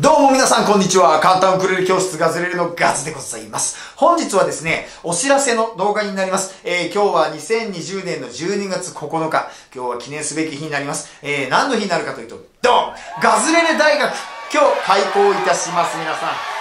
どうも皆さんこんにちは。簡単ウクレレ教室ガズレレのガズでございます。本日はですね、お知らせの動画になります。えー、今日は2020年の12月9日。今日は記念すべき日になります。えー、何の日になるかというと、ドンガズレレ大学今日開校いたします、皆さん。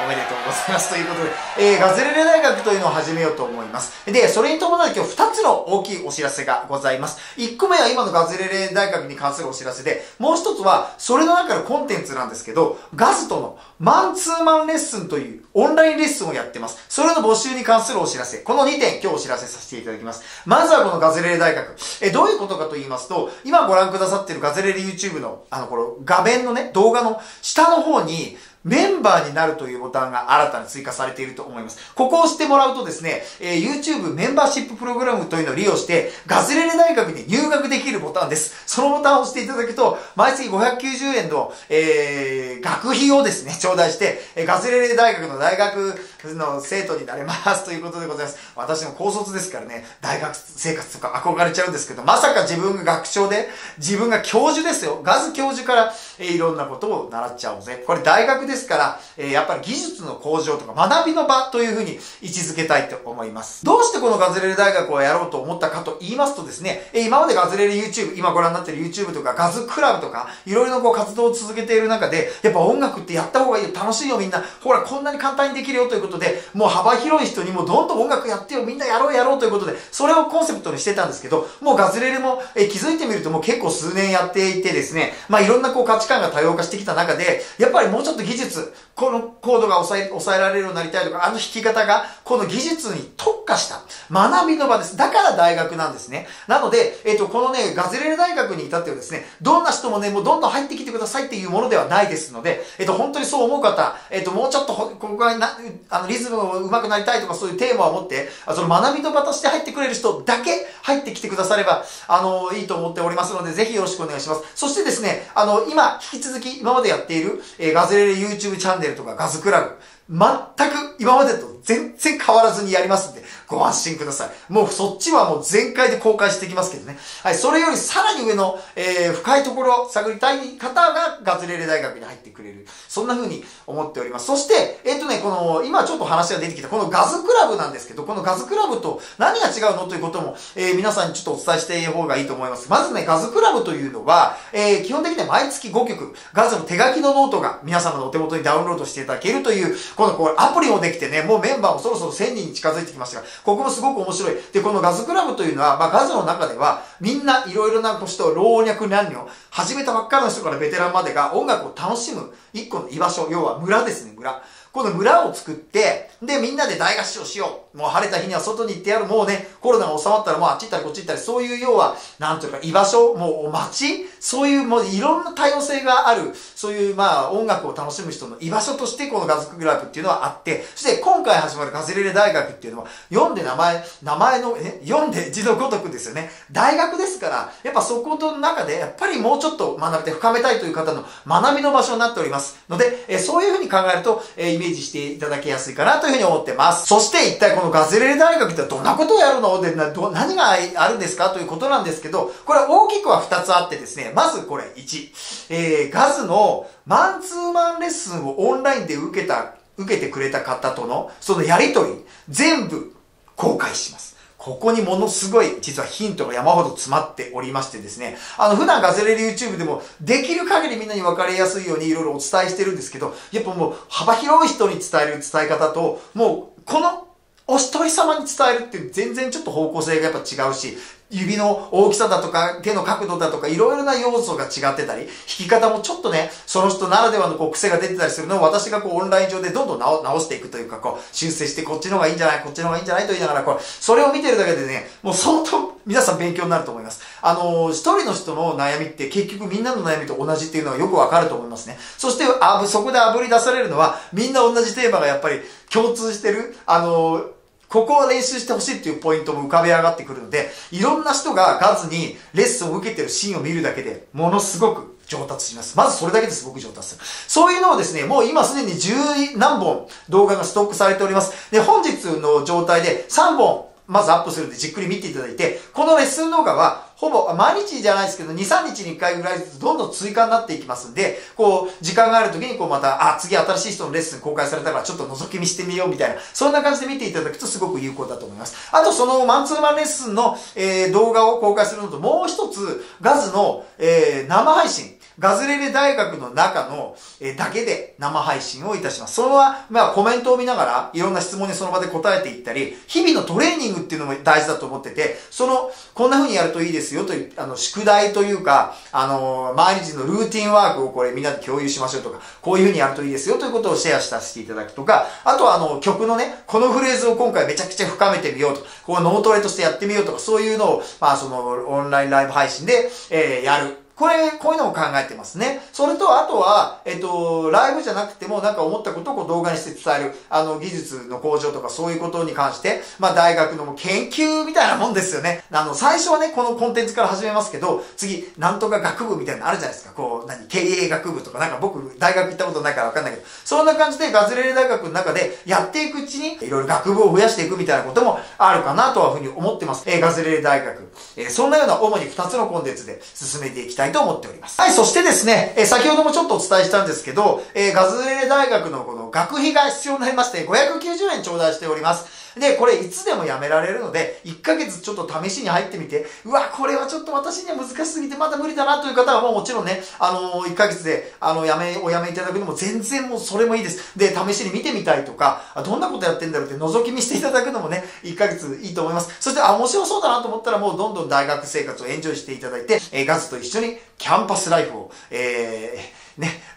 おめでとうございます。ということで、えー、ガズレレ大学というのを始めようと思います。で、それに伴い今日2つの大きいお知らせがございます。1個目は今のガズレレ大学に関するお知らせで、もう1つは、それの中のコンテンツなんですけど、ガズとのマンツーマンレッスンというオンラインレッスンをやってます。それの募集に関するお知らせ。この2点今日お知らせさせていただきます。まずはこのガズレレ大学。え、どういうことかと言いますと、今ご覧くださっているガズレレ YouTube の、あの、この画面のね、動画の下の方に、メンバーになるというボタンが新たに追加されていると思います。ここを押してもらうとですね、えー、YouTube メンバーシッププログラムというのを利用して、ガズレレ大学に入学できるボタンです。そのボタンを押していただくと、毎月590円の、えー、学費をですね、頂戴して、えー、ガズレレ大学の大学の生徒になれますということでございます。私も高卒ですからね、大学生活とか憧れちゃうんですけど、まさか自分が学長で、自分が教授ですよ。ガズ教授から、えー、いろんなことを習っちゃおうぜ。これ大学ですですから、えー、やっぱり技術の向上とか学びの場というふうに位置づけたいと思います。どうしてこのガズレレ大学をやろうと思ったかと言いますとですね、えー、今までガズレレ YouTube、今ご覧になってる YouTube とかガズクラブとか、いろいろなこう活動を続けている中で、やっぱ音楽ってやった方がいいよ、楽しいよみんな、ほらこんなに簡単にできるよということで、もう幅広い人にもどんどん音楽やってよ、みんなやろうやろうということで、それをコンセプトにしてたんですけど、もうガズレレも、えー、気づいてみるともう結構数年やっていてですね、まあいろんなこう価値観が多様化してきた中で、やっぱりもうちょっと技術、術このコードが抑え、抑えられるようになりたいとか、あの弾き方が、この技術に特化した学びの場です。だから大学なんですね。なので、えっ、ー、と、このね、ガズレレ大学に至ってはですね、どんな人もね、もうどんどん入ってきてくださいっていうものではないですので、えっ、ー、と、本当にそう思う方、えっ、ー、と、もうちょっと、ここがな、あの、リズムが上手くなりたいとか、そういうテーマを持って、その学びの場として入ってくれる人だけ入ってきてくだされば、あの、いいと思っておりますので、ぜひよろしくお願いします。そしてですね、あの、今、引き続き、今までやっている、えガズレレ YouTube チャンネルとかガスクラブ、全く今までと全然変わらずにやりますんで、ご安心ください。もうそっちはもう全開で公開していきますけどね。はい、それよりさらに上の、えー、深いところを探りたい方がガズレレ大学に入ってくれる。そんな風に思っております。そして、えっ、ー、とね、この、今ちょっと話が出てきた、このガズクラブなんですけど、このガズクラブと何が違うのということも、えー、皆さんにちょっとお伝えしといた方がいいと思います。まずね、ガズクラブというのは、え基本的には毎月5曲、ガズの手書きのノートが皆様のお手元にダウンロードしていただけるという、このこうアプリもできてね、もうメンバーもそろそろ1000人に近づいてきましたが、ここもすごく面白い。で、このガズクラブというのは、まあ、ガズの中では、みんないろいろな年と、老若男女、始めたばっかりの人からベテランまでが音楽を楽しむ一個の居場所、要は村ですね、村。この村を作って、で、みんなで大合唱しよう。もう晴れた日には外に行ってやる。もうね、コロナが収まったらもうあっち行ったりこっち行ったり、そういう要は、なんというか居場所、もう街そういうもういろんな多様性がある、そういうまあ音楽を楽しむ人の居場所としてこのガズクグラブっていうのはあって、そして今回始まるガズレレ大学っていうのは、読んで名前、名前の、え、読んで字のごとくですよね。大学ですから、やっぱそことの中で、やっぱりもうちょっと学びて深めたいという方の学びの場所になっております。ので、えそういうふうに考えると、えイメージしていただきやすいかなというふうに思ってます。そして一体このガズレレ大学ってどんなことをやるの？で、何があるんですか？ということなんですけど、これ大きくは2つあってですね、まずこれ1、えー、ガズのマンツーマンレッスンをオンラインで受けた、受けてくれた方とのそのやりとり、全部公開します。ここにものすごい、実はヒントが山ほど詰まっておりましてですね、あの、普段ガズレレ YouTube でも、できる限りみんなに分かりやすいようにいろいろお伝えしてるんですけど、やっぱもう、幅広い人に伝える伝え方と、もう、この、お一人様に伝えるっていう全然ちょっと方向性がやっぱ違うし、指の大きさだとか、手の角度だとか、いろいろな要素が違ってたり、弾き方もちょっとね、その人ならではのこう癖が出てたりするのを私がこうオンライン上でどんどん直していくというか、こう修正してこっちの方がいいんじゃない、こっちの方がいいんじゃないと言いながら、こう、それを見てるだけでね、もう相当皆さん勉強になると思います。あのー、一人の人の悩みって結局みんなの悩みと同じっていうのがよくわかると思いますね。そして、あぶそこで炙り出されるのは、みんな同じテーマがやっぱり共通してる、あのーここを練習してほしいっていうポイントも浮かび上がってくるので、いろんな人がガズにレッスンを受けてるシーンを見るだけで、ものすごく上達します。まずそれだけですごく上達する。そういうのをですね、もう今すでに十何本動画がストックされております。で、本日の状態で3本まずアップするんでじっくり見ていただいて、このレッスン動画はほぼ、毎日じゃないですけど、2、3日に1回ぐらいずつどんどん追加になっていきますんで、こう、時間がある時にこうまた、あ、次新しい人のレッスン公開されたからちょっと覗き見してみようみたいな、そんな感じで見ていただくとすごく有効だと思います。あと、そのマンツーマンレッスンの、えー、動画を公開するのと、もう一つ、ガズの、えー、生配信。ガズレレ大学の中の、え、だけで生配信をいたします。それは、まあコメントを見ながら、いろんな質問にその場で答えていったり、日々のトレーニングっていうのも大事だと思ってて、その、こんな風にやるといいですよという、あの、宿題というか、あの、毎日のルーティンワークをこれみんなで共有しましょうとか、こういう風にやるといいですよということをシェアさせていただくとか、あとはあの、曲のね、このフレーズを今回めちゃくちゃ深めてみようと、こう脳トレとしてやってみようとか、そういうのを、まあその、オンラインライブ配信で、えー、やる。これ、こういうのを考えてますね。それと、あとは、えっと、ライブじゃなくても、なんか思ったことをこう動画にして伝える、あの、技術の向上とかそういうことに関して、まあ、大学の研究みたいなもんですよね。あの、最初はね、このコンテンツから始めますけど、次、なんとか学部みたいなのあるじゃないですか。こう、何、経営学部とか、なんか僕、大学行ったことないからわかんないけど、そんな感じでガズレレ大学の中でやっていくうちに、いろいろ学部を増やしていくみたいなこともあるかなとはふうに思ってます。えー、ガズレレ大学。えー、そんなような主に2つのコンテンツで進めていきたいと思っております。はい、そしてですね、え、先ほどもちょっとお伝えしたんですけど、えー、ガズレレ大学のこの学費が必要になりまして、590円頂戴しております。で、これいつでもやめられるので、1ヶ月ちょっと試しに入ってみて、うわ、これはちょっと私には難しすぎてまだ無理だなという方はもうもちろんね、あのー、1ヶ月で、あの、やめ、おやめいただくのも全然もうそれもいいです。で、試しに見てみたいとか、どんなことやってんだろうって覗き見していただくのもね、1ヶ月いいと思います。そして、あ、面白そうだなと思ったらもうどんどん大学生活をエンジョイしていただいて、えー、ガズと一緒にキャンパスライフを、えー、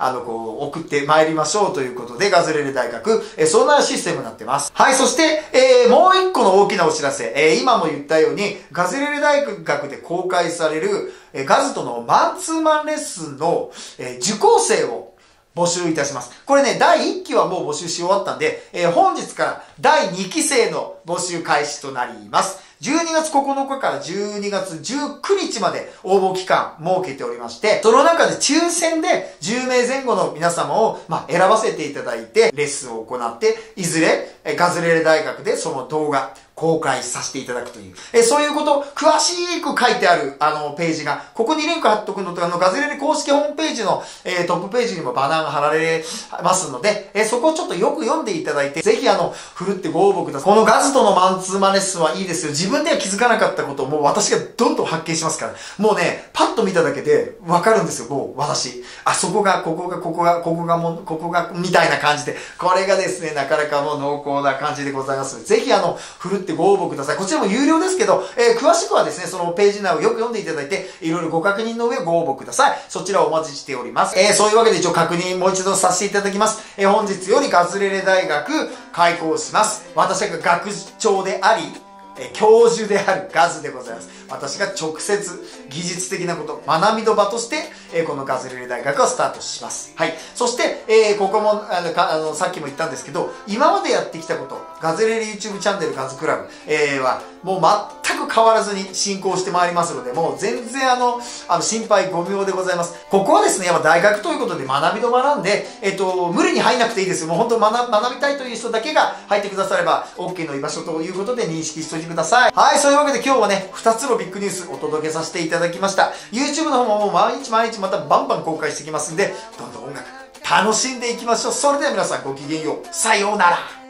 あの、こう、送って参りましょうということで、ガズレレ大学、えそんなシステムになってます。はい、そして、えー、もう一個の大きなお知らせ、えー、今も言ったように、ガズレレ大学で公開される、えー、ガズとのマンツーマンレッスンの、えー、受講生を募集いたします。これね、第1期はもう募集し終わったんで、えー、本日から第2期生の募集開始となります。12月9日から12月19日まで応募期間設けておりまして、その中で抽選で10名前後の皆様を、ま、選ばせていただいて、レッスンを行って、いずれ、ガズレレ大学でその動画、公開させていただくという、えそういうこと、詳しく書いてある、あの、ページが、ここにリンク貼っとくのと、あの、ガズレレ公式ホームページの、えー、トップページにもバナーが貼られますので、えそこをちょっとよく読んでいただいて、ぜひあの、ふるってご応募ください。このガズとのマンツーマンレッスはいいですよ。自分では気づかなかったことをもう私がどんどん発見しますから。もうね、パッと見ただけでわかるんですよ、もう私。あ、そこが、ここが、ここが、ここがも、ここが、みたいな感じで。これがですね、なかなかもう濃厚な感じでございます、ぜひあの、ふるってご応募ください。こちらも有料ですけど、えー、詳しくはですね、そのページ内をよく読んでいただいて、いろいろご確認の上ご応募ください。そちらをお待ちしております。えー、そういうわけで一応確認もう一度させていただきます。えー、本日よりガズレレ大学開校します。私が学長であり、教授であるガズでございます。私が直接技術的なこと、学びの場として、このガズレレ大学をスタートします。はい。そして、え、ここもあのかあの、さっきも言ったんですけど、今までやってきたこと、ガズレレ YouTube チャンネルガズクラブ、え、は、もう全く変わらずに進行してまいりますので、もう全然あの、あの、心配ご無用でございます。ここはですね、やっぱ大学ということで学びの場なんで、えっと、無理に入んなくていいですよ。もう本当学学びたいという人だけが入ってくだされば OK の居場所ということで認識しておいてください。はい、そういうわけで今日はね、2つのビッグニュースお届けさせていただきました。YouTube の方ももう毎日毎日またバンバン公開してきますんで、どんどん音楽楽しんでいきましょう。それでは皆さんごきげんよう。さようなら。